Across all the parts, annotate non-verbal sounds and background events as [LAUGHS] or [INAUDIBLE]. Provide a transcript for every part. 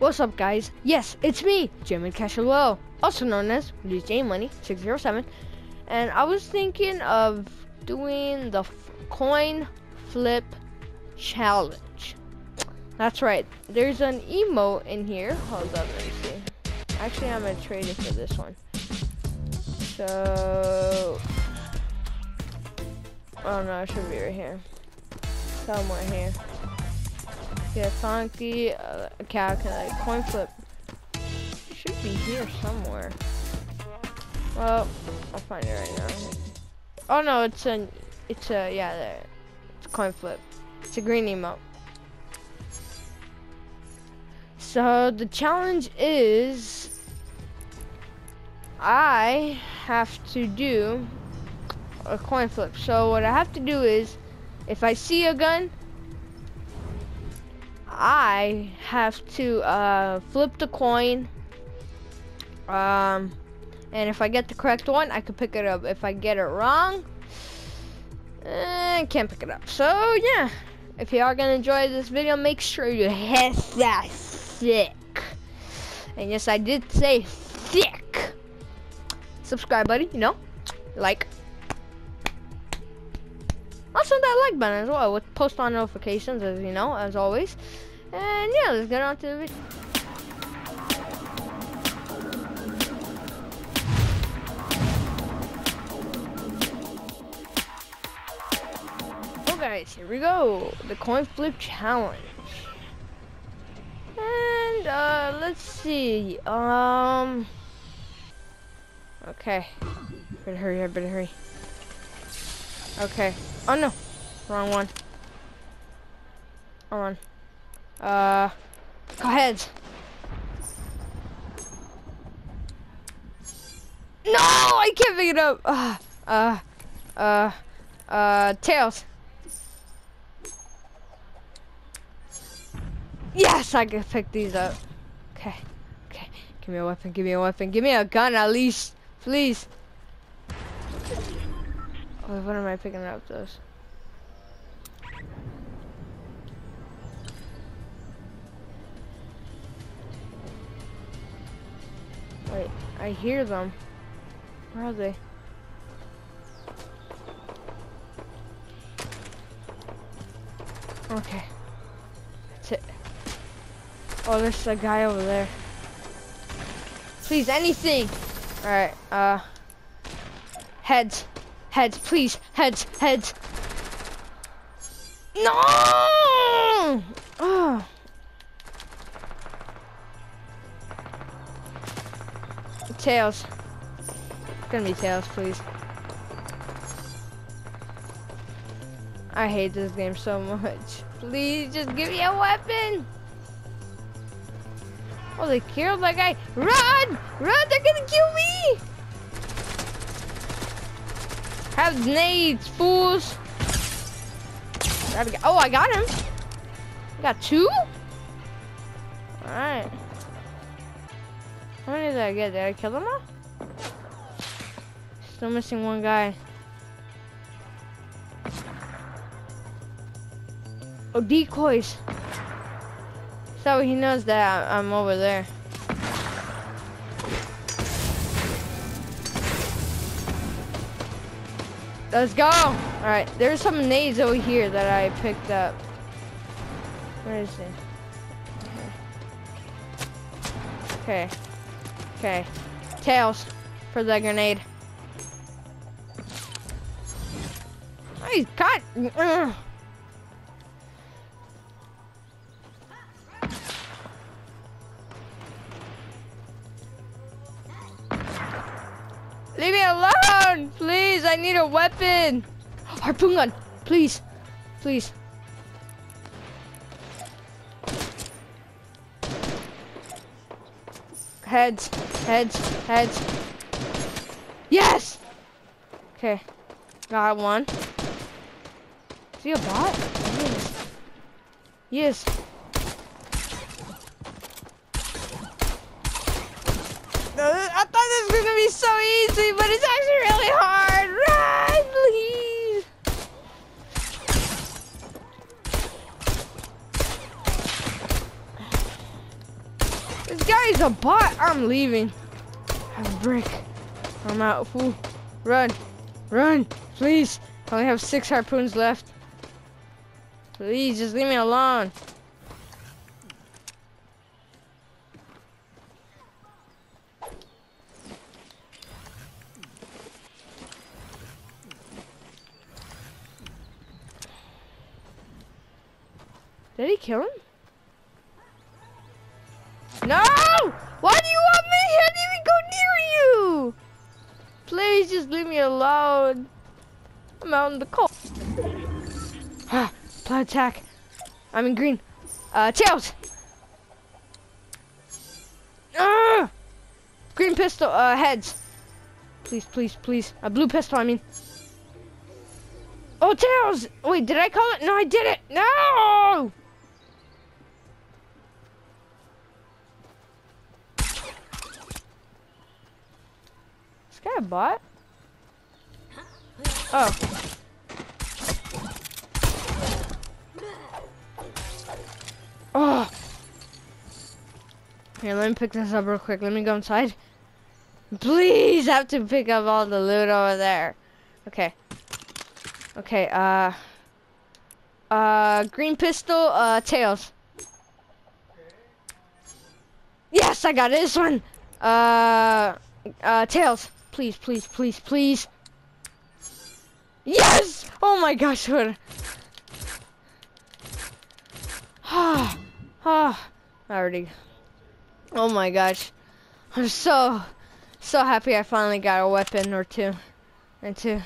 What's up guys? Yes, it's me, Jimmy Cashwell, also known as DJ Money 607 and I was thinking of doing the coin flip challenge. That's right, there's an emote in here. Hold up, let me see. Actually, I'm gonna trade it for this one. So, oh no, it should be right here. Somewhere here. Yeah, funky, uh, calculate, coin flip. Should be here somewhere. Well, I'll find it right now. Oh no, it's a, it's a, yeah, there. It's a coin flip. It's a green emote. So the challenge is, I have to do a coin flip. So what I have to do is, if I see a gun, I have to uh, flip the coin. Um, and if I get the correct one, I can pick it up. If I get it wrong, eh, I can't pick it up. So yeah, if you are gonna enjoy this video, make sure you hit that thick. And yes, I did say thick. Subscribe, buddy. You know, like. Also that like button as well with post on notifications, as you know, as always. And yeah, let's get on to the video. Oh guys, here we go. The coin flip challenge. And uh let's see. Um Okay. Better hurry, I better hurry. Okay. Oh no. Wrong one. Hold on. Uh, go ahead. No, I can't pick it up. Uh, uh, uh, uh, tails. Yes, I can pick these up. Okay, okay. Give me a weapon, give me a weapon, give me a gun at least, please. Oh, what am I picking up those? Wait, I hear them. Where are they? Okay. That's it. Oh, there's a guy over there. Please, anything! Alright, uh... Heads. Heads, please. Heads, heads. No! Oh. Tails. It's gonna be tails, please. I hate this game so much. [LAUGHS] Please just give me a weapon. Oh, they killed that guy. Run! Run! They're gonna kill me! Have nades, fools! Oh, I got him. I got two? Alright. How many did I get? Did I kill them all? Still missing one guy. Oh, decoys. So he knows that I'm over there. Let's go! Alright, there's some nades over here that I picked up. Where is it? Okay. Okay. Tails for the grenade. He's cut. Leave me alone! Please, I need a weapon! Harpoon gun! Please! Please. Heads, heads, heads. Yes! Okay, got one. Is he a bot? Yes. Yes. Uh, I thought this was gonna be so easy, but it's This guy's a bot. I'm leaving. I have a brick. I'm out. Fool. Run. Run. Please. I only have six harpoons left. Please, just leave me alone. Did he kill him? No! Why do you want me? I didn't even go near you! Please just leave me alone. I'm out in the cold. Ah, plan attack. I'm in green. Uh, tails! Ah! Green pistol, uh, heads. Please, please, please. A blue pistol, I mean. Oh, tails! Wait, did I call it? No, I did it! No! A bot? Oh. Oh. Here, let me pick this up real quick. Let me go inside. Please have to pick up all the loot over there. Okay. Okay, uh... Uh, green pistol, uh, tails. Yes, I got this one! Uh, uh, tails. Please, please, please, please. Yes! Oh my gosh, what? [SIGHS] Ah, ah, already. Oh my gosh. I'm so, so happy I finally got a weapon or two. And two.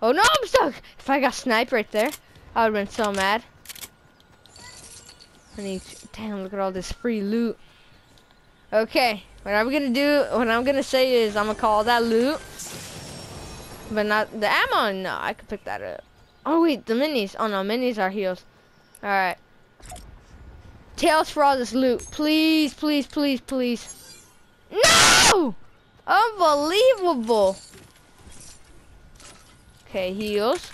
Oh no, I'm stuck! If I got sniped right there, I would've been so mad. I need, damn, look at all this free loot. Okay, what I'm gonna do, what I'm gonna say is I'm gonna call that loot. But not the ammo, no, I could pick that up. Oh wait, the minis. Oh no, minis are heals. Alright. Tails for all this loot. Please, please, please, please. No! Unbelievable. Okay, heals.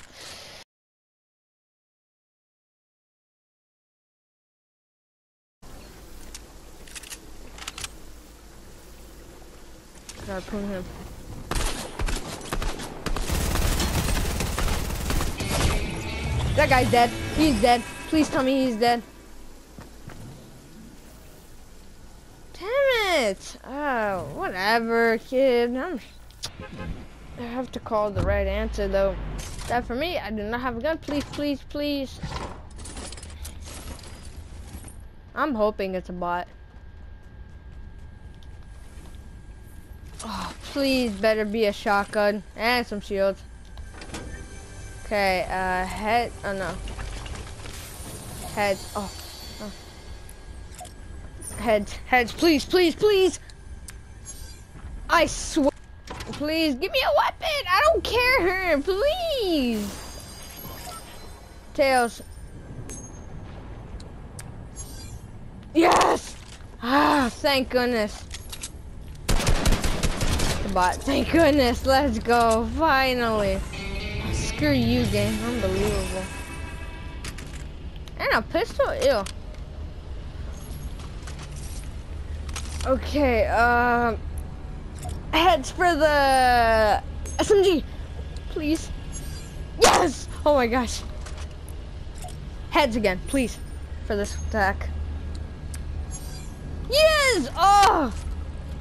Harpoon him. That guy's dead. He's dead. Please tell me he's dead. Damn it! Oh, whatever, kid. I'm, I have to call the right answer, though. That for me, I do not have a gun. Please, please, please. I'm hoping it's a bot. Oh, please better be a shotgun and some shields. Okay, uh, head, oh no. Heads, oh, oh. Heads, heads, please, please, please. I swear, please, give me a weapon. I don't care, please. Tails. Yes! Ah, thank goodness bot. Thank goodness. Let's go. Finally. Screw you, game. Unbelievable. And a pistol? Ew. Okay, um... Heads for the... SMG! Please. Yes! Oh my gosh. Heads again, please. For this attack. Yes! Oh!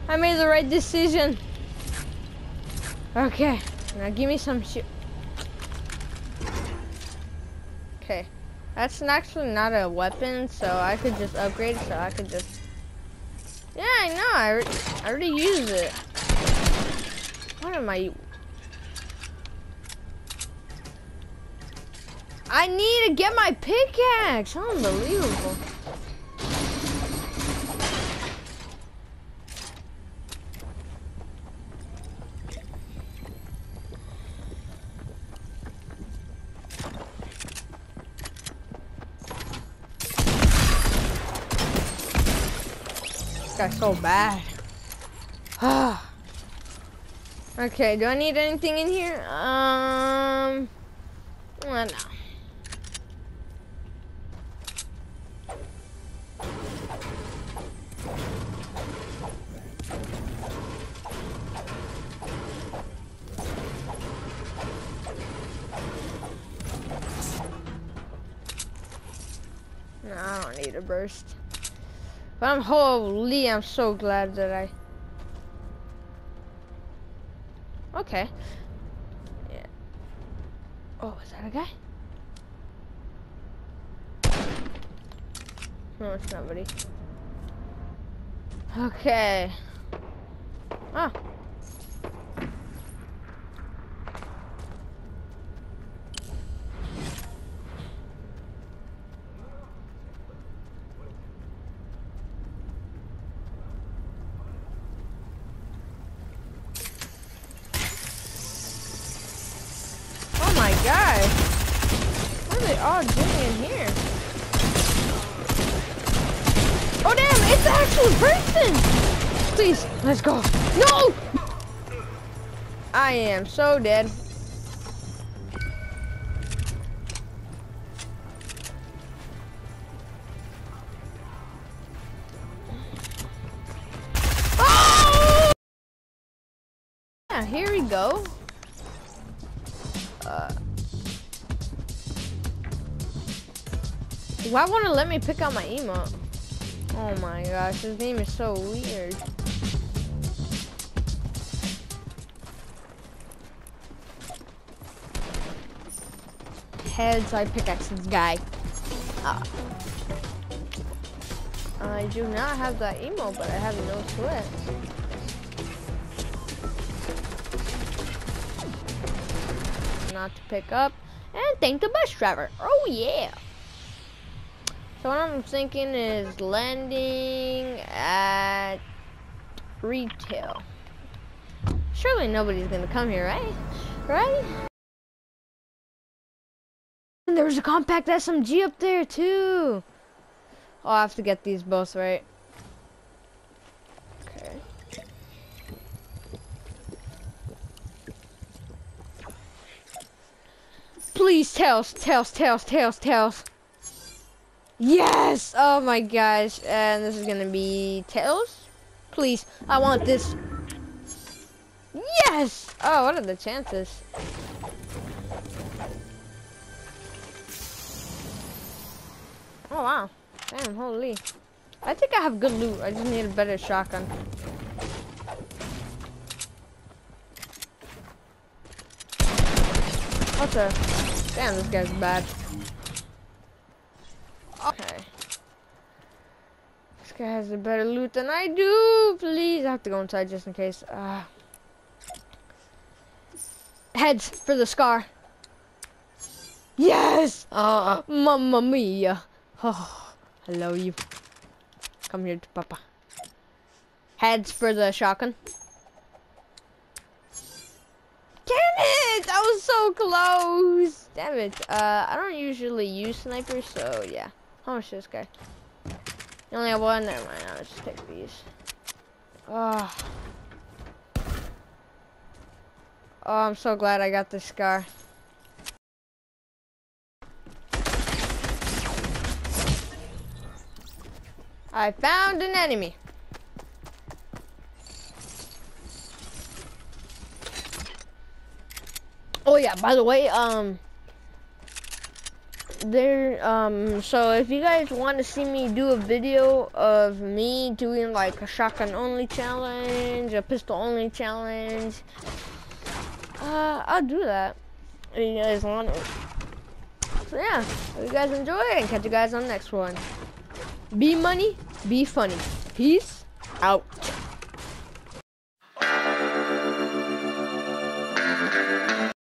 I made the right decision. Okay, now give me some shit. Okay, that's actually not a weapon, so I could just upgrade so I could just... Yeah, I know, I, I already used it. What am I... I need to get my pickaxe! Unbelievable. got so bad. [SIGHS] okay, do I need anything in here? Um, well, no. I don't need a burst. But I'm holy, I'm so glad that I. Okay. Yeah. Oh, is that a guy? No, it's nobody. Okay. Ah. Oh my god. What are they all doing in here? Oh damn, it's the actual person! Please, let's go. No! I am so dead. Oh! Yeah, here we go. Uh, why won't it let me pick out my emote? Oh my gosh, this game is so weird. Heads, I pickaxe this guy. Ah. I do not have that emote, but I have no sweat. Not to pick up. And thank the bus driver. Oh yeah. So what I'm thinking is landing at retail. Surely nobody's gonna come here, right? Right? And there's a compact SMG up there too. Oh, I have to get these both right. Okay. Please, tails, tails, tails, tails, tails. Yes! Oh my gosh. And this is gonna be tails? Please, I want this. Yes! Oh, what are the chances? Oh wow. Damn, holy. I think I have good loot. I just need a better shotgun. What the? Damn, this guy's bad. Okay. This guy has a better loot than I do. Please, I have to go inside just in case. Uh, heads for the scar. Yes! Uh, mamma mia. Oh, hello, you. Come here to Papa. Heads for the shotgun. Damn it! That was so close. Damn it. Uh, I don't usually use snipers, so yeah. How much this guy? You only have one? Never mind. I'll just take these. Oh. Oh, I'm so glad I got this scar. I found an enemy. Oh yeah, by the way, um, there, um, so if you guys want to see me do a video of me doing like a shotgun only challenge, a pistol only challenge, uh, I'll do that. If you guys want it. So yeah, hope you guys enjoy and catch you guys on the next one. Be money, be funny. Peace out.